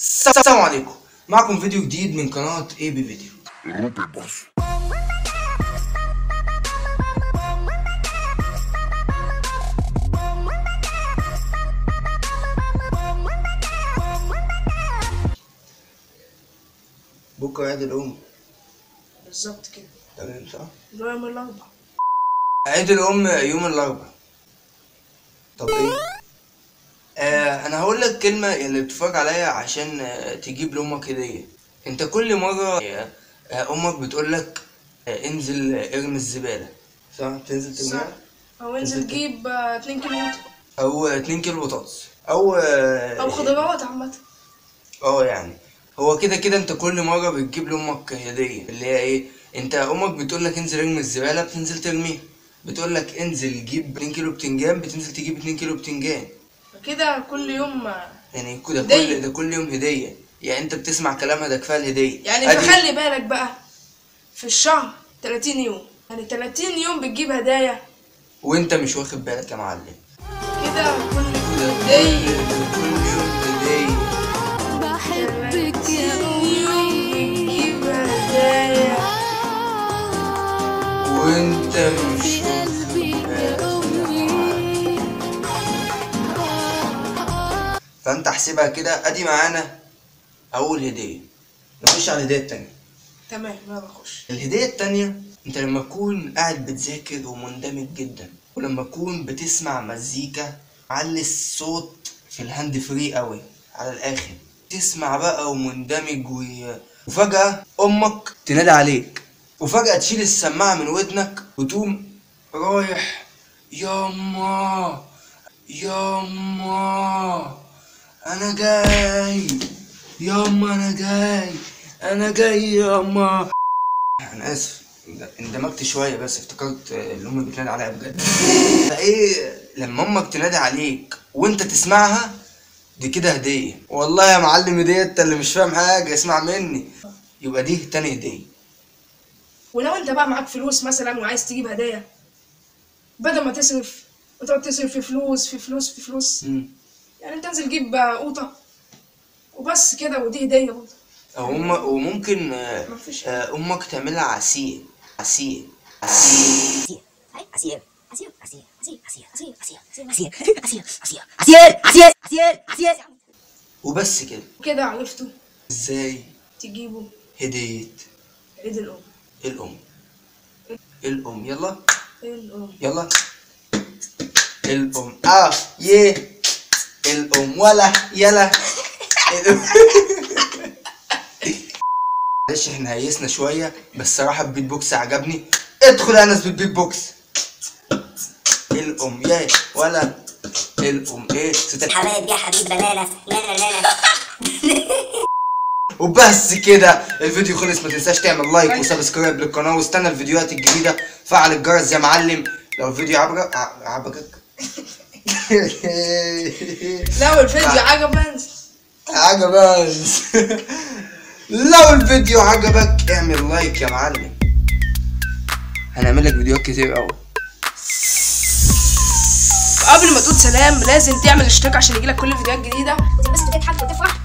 السلام عليكم. معكم فيديو جديد من قناة اي بي فيديو روبي بوس. بكرة عيد الأم. بالظبط كده. تمام صح؟ يوم الأربعاء. عيد الأم يوم الأربعاء. طب إيه؟ آه أنا هقول لك كلمة اللي بتتفرج عليا عشان آه تجيب لأمك هدية. أنت كل مرة آه أمك بتقول لك آه انزل ارمي الزبالة. صح؟ تنزل صح. ترميها؟ أو انزل. جيب آه، اتنين كيلو قطة. أو 2 كيلو بطاطس. أو آه، أو خضروات عامة. آه يعني. هو كده كده أنت كل مرة بتجيب لأمك هدية. اللي هي إيه؟ أنت أمك بتقول لك انزل ارمي الزبالة بتنزل ترميها. بتقول لك انزل جيب 2 كيلو بتنجان بتنزل تجيب 2 كيلو بتنجان. كده كل يوم يعني كده هدية. كل ده كل يوم هدية. يعني انت بتسمع كلامها ده كفاية الهدية. يعني أدي- فخلي بالك بقى في الشهر 30 يوم. يعني 30 يوم بتجيب هدايا. وانت مش واخد بالك يا معلم. كده كل يوم هدية كل كل يوم هدية. بحبك يا 30 يوم بتجيب هدايا. وانت مش واخد فانت احسبها كده. ادي معانا اول هدية. نخش على الهدية التانية. تمام ما بخش الهدية التانية انت لما تكون قاعد بتذاكر ومندمج جدا ولما تكون بتسمع مزيكا علي الصوت في ال hand free قوي على الآخر. تسمع بقى ومندمج و... وفجأة أمك تنادي عليك وفجأة تشيل السماعة من ودنك وتقوم رايح ياما ياما. أنا جاي ياما أنا جاي أنا جاي ياما. أنا آسف. اندمجت شوية بس افتكرت اللي امي بتنادي عليا بجد. فإيه لما أمك تنادي عليك وأنت تسمعها دي كده هدية. والله يا معلم هديه أنت اللي مش فاهم حاجة اسمع مني. يبقى دي تاني هدية. ولو أنت بقى معاك فلوس مثلا وعايز تجيب هدايا بدل ما تصرف وتقعد تصرف في فلوس في فلوس في فلوس مم. يعني انت انزل جيب آه، قوطة وبس كده ودي هدية برضه أم وممكن آه، مفيش آه، أمك تعملها عسير عسير عسير عسير عسير عسير عسير عسير عسير عسير عسير عسير عسير عسير عسير عسير عسير عسير وبس كده كده عرفتوا إزاي تجيبوا هديه عيد الأم الام الام يلا الأم يلا الام آه يه الام ولا يلا. معلش إحنا هيسنا شوية بس صراحة البيت بوكس عجبني. ادخل يا انس بالبيت بوكس الام يا ولا. الام إيه؟ ست حبايب يا حبيب بنانا لا لا لا وبس كده الفيديو خلص ما تنساش تعمل like و subscribe للقناة واستنى الفيديوهات الجديدة. فعل الجرس يا معلم. لو الفيديو عجبك ع- عجبك لو الفيديو عجبك عجبك لو الفيديو عجبك اعمل لايك يا معلم. هنعمل لك فيديوهات كتير قوي قبل ما تقول سلام لازم تعمل اشتراك عشان يجيلك كل فيديوهات جديدة. وتنبسط وتضحك وتفرح.